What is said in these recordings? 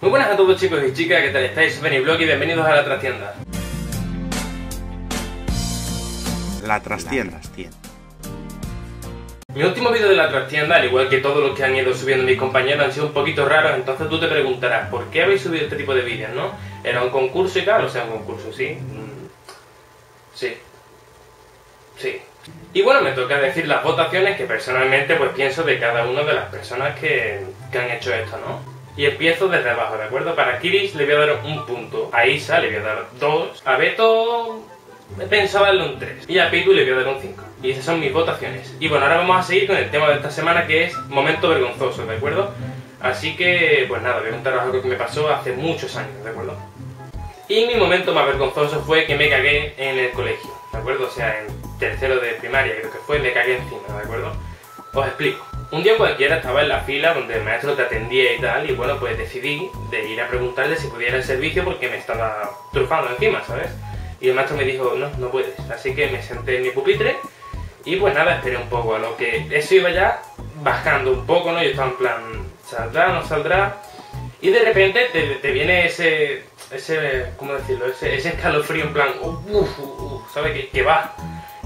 Muy buenas a todos chicos y chicas, ¿qué tal estáis? Soy Blog y bienvenidos a La Trastienda. La trastienda. Mi último vídeo de La Trastienda, al igual que todos los que han ido subiendo mis compañeros, han sido un poquito raros, entonces tú te preguntarás, ¿por qué habéis subido este tipo de vídeos, no? ¿Era un concurso y tal? O sea, un concurso, ¿sí? Mm, Sí. Sí. Y bueno, me toca decir las votaciones que personalmente pues pienso de cada una de las personas que, que han hecho esto, ¿no? Y empiezo desde abajo, ¿de acuerdo? Para Kiris le voy a dar un punto. A Isa le voy a dar dos. A Beto pensaba darle un 3. Y a Pitu le voy a dar un 5. Y esas son mis votaciones. Y bueno, ahora vamos a seguir con el tema de esta semana que es momento vergonzoso, ¿de acuerdo? Así que, pues nada, voy a contaros algo que me pasó hace muchos años, ¿de acuerdo? Y mi momento más vergonzoso fue que me cagué en el colegio, ¿de acuerdo? O sea, en tercero de primaria creo que fue, me cagué encima, ¿de acuerdo? Os explico. Un día cualquiera estaba en la fila donde el maestro te atendía y tal, y bueno, pues decidí de ir a preguntarle si pudiera el servicio porque me estaba trufando encima, ¿sabes? Y el maestro me dijo, no, no puedes. Así que me senté en mi pupitre y pues nada, esperé un poco a lo que eso iba ya bajando un poco, ¿no? Yo estaba en plan, ¿saldrá, no saldrá? Y de repente te, te viene ese, ese, ¿cómo decirlo? Ese, escalofrío en plan, uff, ¿sabes? Que, que va.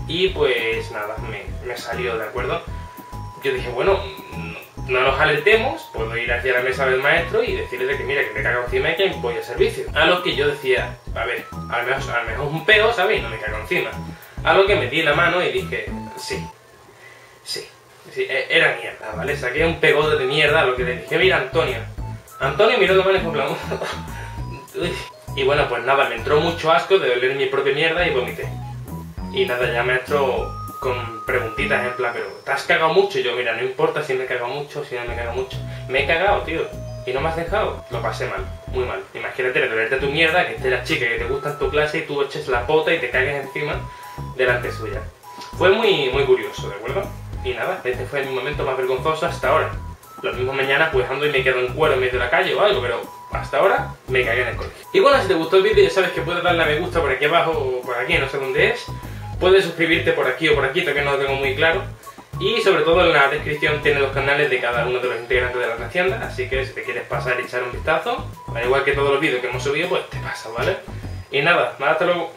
Y pues nada, me, me salió, ¿de acuerdo? Yo dije, bueno, no nos alertemos, puedo ir hacia la mesa del maestro y decirle que mira, que me cago encima y que voy a servicio. A lo que yo decía, a ver, al menos, al menos un peo, ¿sabes? Y no me cago encima. A lo que metí la mano y dije, sí, sí, sí, e, era mierda, ¿vale? Saqué un pegote de mierda a lo que le dije, mira, Antonio. Antonio miró de mano y plan... y bueno, pues nada, me entró mucho asco de oler mi propia mierda y vomité. Y nada, ya maestro con preguntitas en plan, pero ¿te has cagado mucho? Y yo, mira, no importa si me he cagado mucho, si no me he cagado mucho. Me he cagado, tío. Y no me has dejado. Lo pasé mal, muy mal. Imagínate dolerte tu mierda, que esté la chica que te gusta en tu clase y tú eches la pota y te cagues encima delante suya. Fue muy, muy curioso, ¿de acuerdo? Y nada, este fue mi momento más vergonzoso hasta ahora. Lo mismo mañana pues ando y me quedo en cuero en medio de la calle o algo, pero hasta ahora me cagué en el colegio. Y bueno, si te gustó el vídeo ya sabes que puedes darle a me gusta por aquí abajo o por aquí, no sé dónde es. Puedes suscribirte por aquí o por aquí, todavía no lo tengo muy claro. Y sobre todo en la descripción tiene los canales de cada uno de los integrantes de la tienda, así que si te quieres pasar y echar un vistazo, al igual que todos los vídeos que hemos subido, pues te pasa, ¿vale? Y nada, nada, hasta luego.